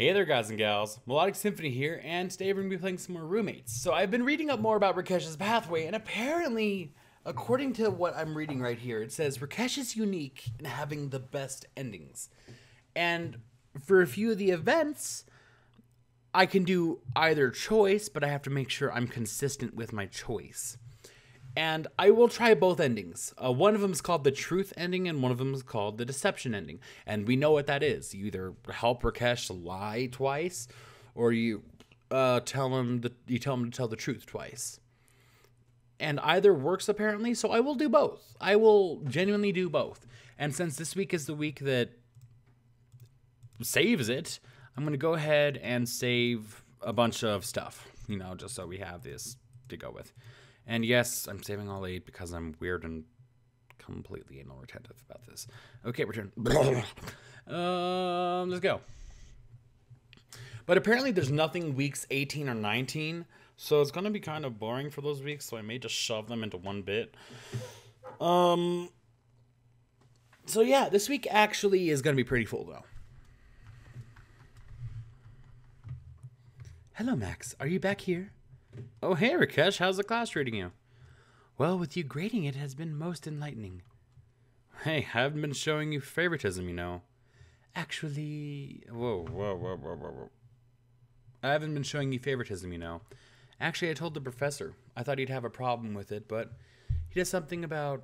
Hey there, guys and gals. Melodic Symphony here, and today we're going to be playing some more Roommates. So I've been reading up more about Rakesh's pathway, and apparently, according to what I'm reading right here, it says Rakesh is unique in having the best endings. And for a few of the events, I can do either choice, but I have to make sure I'm consistent with my choice. And I will try both endings. Uh, one of them is called the truth ending, and one of them is called the deception ending. And we know what that is. You either help Rakesh lie twice, or you uh, tell him you tell him to tell the truth twice. And either works apparently, so I will do both. I will genuinely do both. And since this week is the week that saves it, I'm going to go ahead and save a bunch of stuff, you know, just so we have this to go with. And yes, I'm saving all eight because I'm weird and completely anal retentive about this. Okay, return. um, let's go. But apparently there's nothing weeks 18 or 19, so it's going to be kind of boring for those weeks, so I may just shove them into one bit. Um So yeah, this week actually is going to be pretty full though. Hello, Max. Are you back here? Oh, hey, Rakesh. How's the class treating you? Well, with you grading it has been most enlightening. Hey, I haven't been showing you favoritism, you know. Actually, whoa, whoa, whoa, whoa, whoa, whoa. I haven't been showing you favoritism, you know. Actually, I told the professor. I thought he'd have a problem with it, but he does something about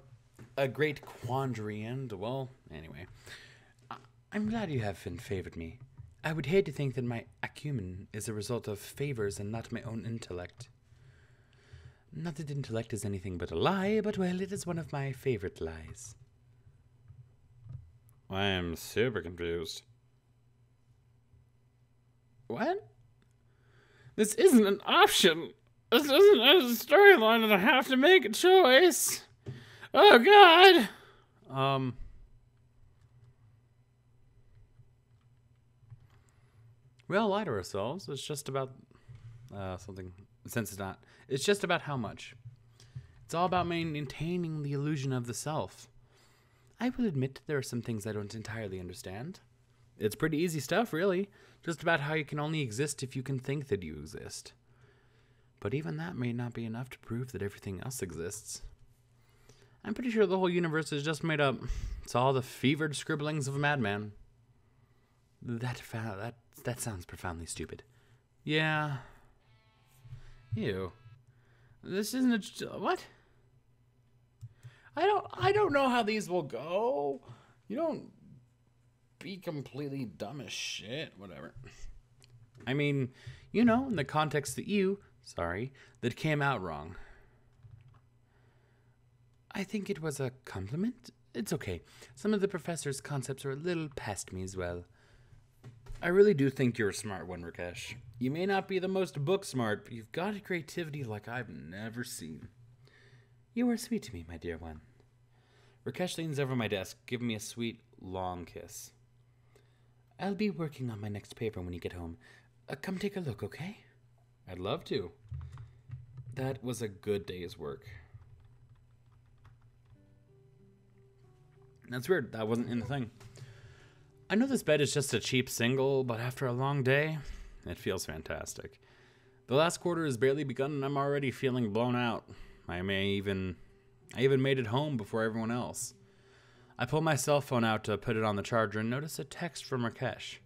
a great quandary, and, well, anyway. I- I'm glad you haven't favored me. I would hate to think that my acumen is a result of favors and not my own intellect. Not that intellect is anything but a lie, but well, it is one of my favorite lies. I am super confused. What? This isn't an option. This isn't a storyline that I have to make a choice. Oh god. Um We all lie to ourselves. It's just about uh, something. Since it's not, it's just about how much. It's all about maintaining the illusion of the self. I will admit there are some things I don't entirely understand. It's pretty easy stuff, really. Just about how you can only exist if you can think that you exist. But even that may not be enough to prove that everything else exists. I'm pretty sure the whole universe is just made up. It's all the fevered scribblings of a madman. That fa- that that sounds profoundly stupid. Yeah. Ew. This isn't a what? I don't I don't know how these will go. You don't be completely dumb as shit, whatever. I mean, you know, in the context that you, sorry, that came out wrong. I think it was a compliment. It's okay. Some of the professor's concepts are a little past me as well. I really do think you're a smart one, Rakesh. You may not be the most book smart, but you've got a creativity like I've never seen. You are sweet to me, my dear one. Rakesh leans over my desk, giving me a sweet, long kiss. I'll be working on my next paper when you get home. Uh, come take a look, okay? I'd love to. That was a good day's work. That's weird. That wasn't in the thing. I know this bed is just a cheap single, but after a long day, it feels fantastic. The last quarter has barely begun and I'm already feeling blown out. I may even I even made it home before everyone else. I pull my cell phone out to put it on the charger and notice a text from Rakesh.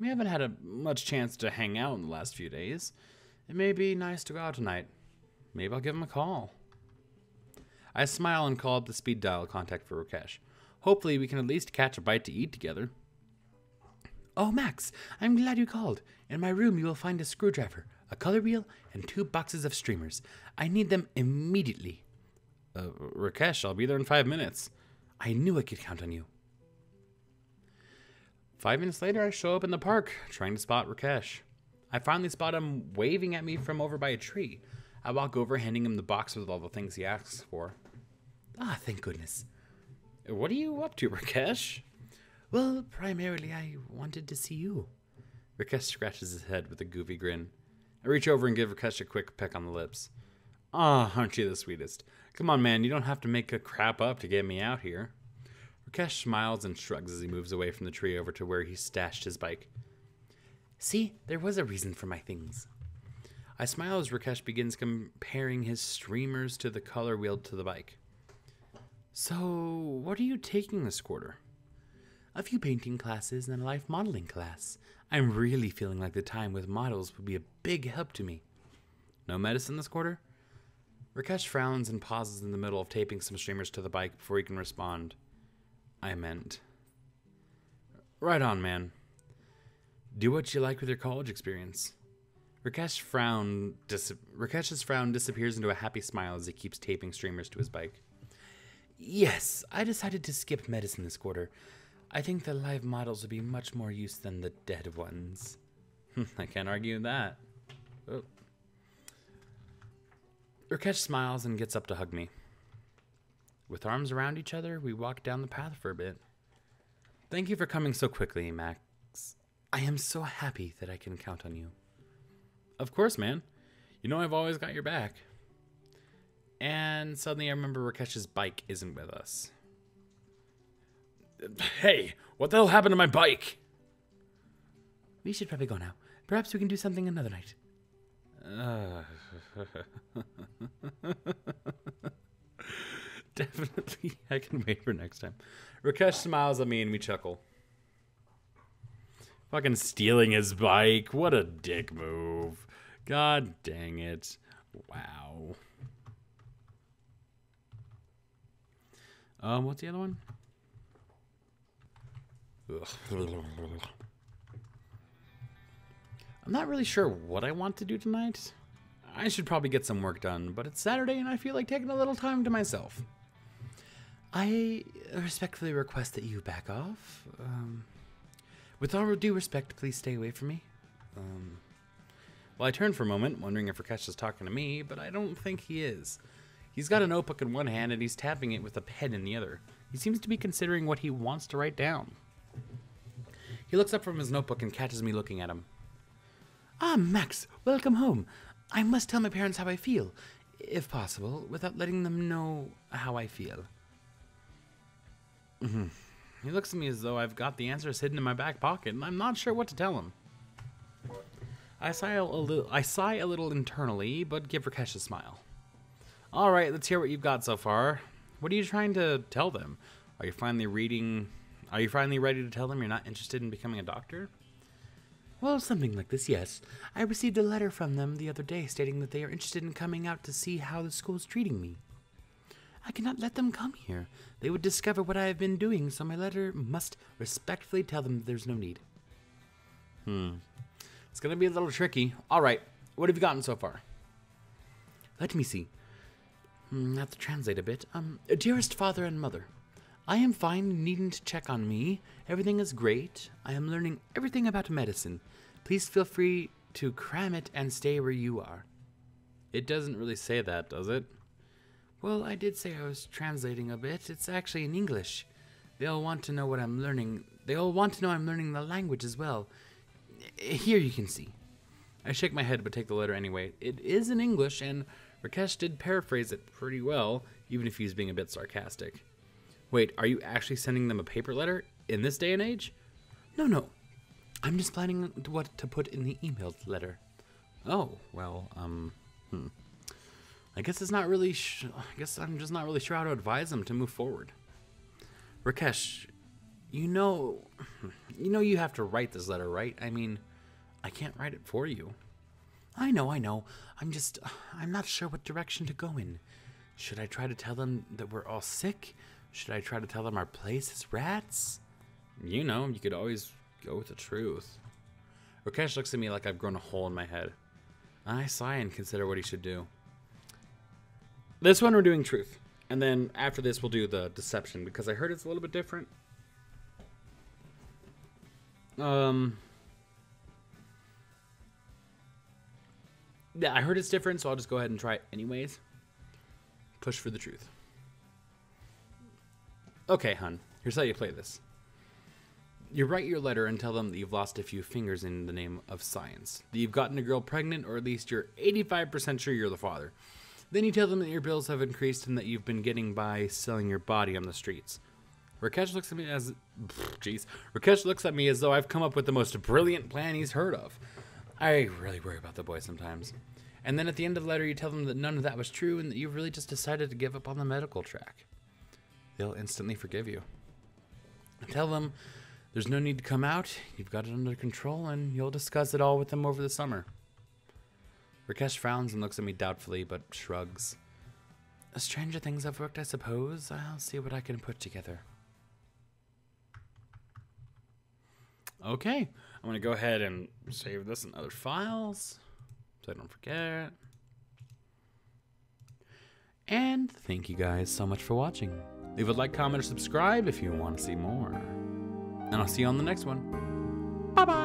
We haven't had a much chance to hang out in the last few days. It may be nice to go out tonight. Maybe I'll give him a call. I smile and call up the speed dial contact for Rakesh. Hopefully, we can at least catch a bite to eat together. Oh, Max, I'm glad you called. In my room, you will find a screwdriver, a color wheel, and two boxes of streamers. I need them immediately. Uh, Rakesh, I'll be there in five minutes. I knew I could count on you. Five minutes later, I show up in the park, trying to spot Rakesh. I finally spot him waving at me from over by a tree. I walk over, handing him the box with all the things he asks for. Ah, thank goodness. What are you up to, Rakesh? Well, primarily, I wanted to see you. Rakesh scratches his head with a goofy grin. I reach over and give Rakesh a quick peck on the lips. Ah, oh, aren't you the sweetest? Come on, man, you don't have to make a crap up to get me out here. Rakesh smiles and shrugs as he moves away from the tree over to where he stashed his bike. See, there was a reason for my things. I smile as Rakesh begins comparing his streamers to the color wheel to the bike. So, what are you taking this quarter? A few painting classes and a life modeling class. I'm really feeling like the time with models would be a big help to me. No medicine this quarter? Rakesh frowns and pauses in the middle of taping some streamers to the bike before he can respond. I meant. Right on, man. Do what you like with your college experience. Rakesh frown Rakesh's frown disappears into a happy smile as he keeps taping streamers to his bike. Yes, I decided to skip medicine this quarter. I think the live models would be much more use than the dead ones. I can't argue that. Oh. Rakesh smiles and gets up to hug me. With arms around each other, we walk down the path for a bit. Thank you for coming so quickly, Max. I am so happy that I can count on you. Of course, man. You know I've always got your back. And suddenly I remember Rakesh's bike isn't with us. Hey, what the hell happened to my bike? We should probably go now. Perhaps we can do something another night. Uh, definitely, I can wait for next time. Rakesh smiles at me and we chuckle. Fucking stealing his bike. What a dick move. God dang it. Wow. Um, what's the other one? I'm not really sure what I want to do tonight. I should probably get some work done, but it's Saturday and I feel like taking a little time to myself. I respectfully request that you back off. Um, with all due respect, please stay away from me. Um, well, I turn for a moment, wondering if Rakesh is talking to me, but I don't think he is. He's got a notebook in one hand and he's tapping it with a pen in the other. He seems to be considering what he wants to write down. He looks up from his notebook and catches me looking at him. Ah, Max, welcome home. I must tell my parents how I feel, if possible, without letting them know how I feel. Mm-hmm. He looks at me as though I've got the answers hidden in my back pocket, and I'm not sure what to tell him. I sigh a little, I sigh a little internally, but give Rakesh a smile. All right, let's hear what you've got so far. What are you trying to tell them? Are you finally reading? Are you finally ready to tell them you're not interested in becoming a doctor? Well, something like this, yes. I received a letter from them the other day stating that they are interested in coming out to see how the school's treating me. I cannot let them come here. They would discover what I have been doing, so my letter must respectfully tell them there's no need. Hmm. It's gonna be a little tricky. All right, what have you gotten so far? Let me see. Have to translate a bit. Um, dearest father and mother, I am fine. Needn't check on me. Everything is great. I am learning everything about medicine. Please feel free to cram it and stay where you are. It doesn't really say that, does it? Well, I did say I was translating a bit. It's actually in English. They all want to know what I'm learning. They all want to know I'm learning the language as well. Here you can see. I shake my head but take the letter anyway. It is in English, and Rakesh did paraphrase it pretty well, even if he's being a bit sarcastic. Wait, are you actually sending them a paper letter in this day and age? No, no. I'm just planning what to put in the emailed letter. Oh, well, um, hmm. I guess it's not really. I guess I'm just not really sure how to advise them to move forward. Rakesh, you know, you know you have to write this letter, right? I mean, I can't write it for you. I know, I know. I'm just, I'm not sure what direction to go in. Should I try to tell them that we're all sick? Should I try to tell them our place is rats? You know, you could always go with the truth. Rakesh looks at me like I've grown a hole in my head. I sigh and consider what he should do. This one we're doing truth. And then after this we'll do the deception because I heard it's a little bit different. Um Yeah, I heard it's different, so I'll just go ahead and try it anyways. Push for the truth. Okay, hun. Here's how you play this. You write your letter and tell them that you've lost a few fingers in the name of science, that you've gotten a girl pregnant, or at least you're 85% sure you're the father. Then you tell them that your bills have increased and that you've been getting by selling your body on the streets. Rakesh looks at me as, jeez, Rakesh looks at me as though I've come up with the most brilliant plan he's heard of. I really worry about the boy sometimes. And then at the end of the letter, you tell them that none of that was true and that you've really just decided to give up on the medical track. They'll instantly forgive you. Tell them there's no need to come out, you've got it under control, and you'll discuss it all with them over the summer. Rakesh frowns and looks at me doubtfully, but shrugs. Stranger things have worked, I suppose. I'll see what I can put together. Okay, I'm to go ahead and save this in other files so I don't forget. And thank you guys so much for watching. Leave a like, comment, or subscribe if you want to see more. And I'll see you on the next one. Bye bye.